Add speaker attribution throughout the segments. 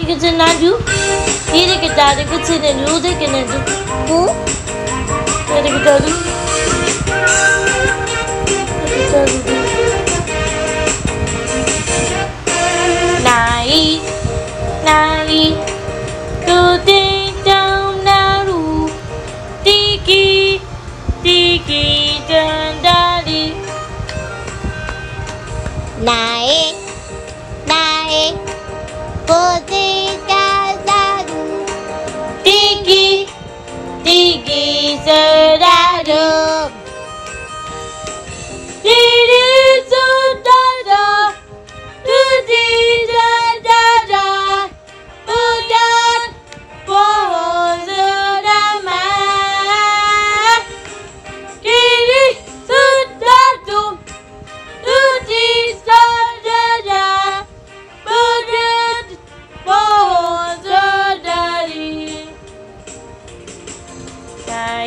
Speaker 1: 이거 좀 놔줘. 이렇게 다리 끝에는 요렇게 내줘. 어? 이렇게 다리. 이렇게 다리. 나이, 나이, 그대 down 나루, 디기, 디기 전다리.
Speaker 2: 나의 나의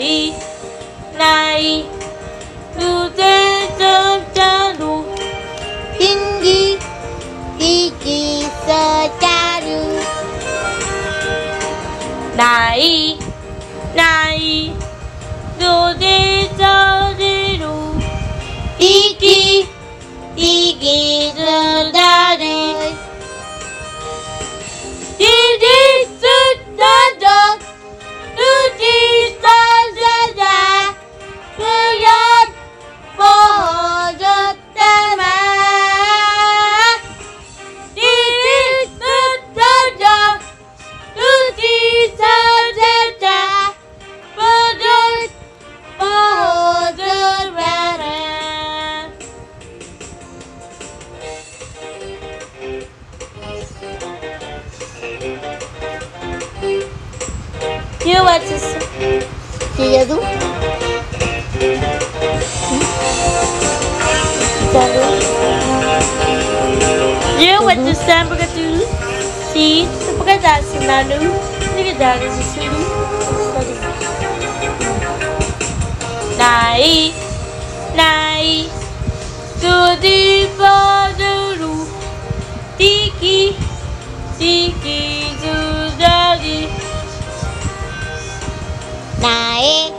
Speaker 1: lại lại đưa thế cho cha đủ tin chỉ sợ cha đủ đại đại you, Alexis. Can you do? You, what does Sam do? See, look
Speaker 2: at that, Look
Speaker 1: at that, it's a city. Nice. Nice. Nice. Nice. Nice. Nice. Nice. này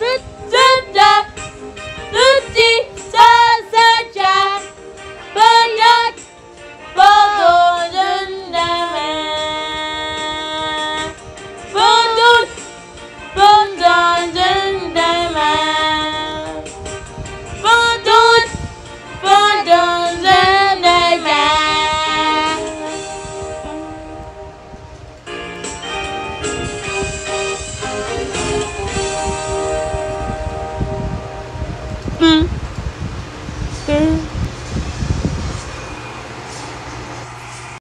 Speaker 1: But Mm.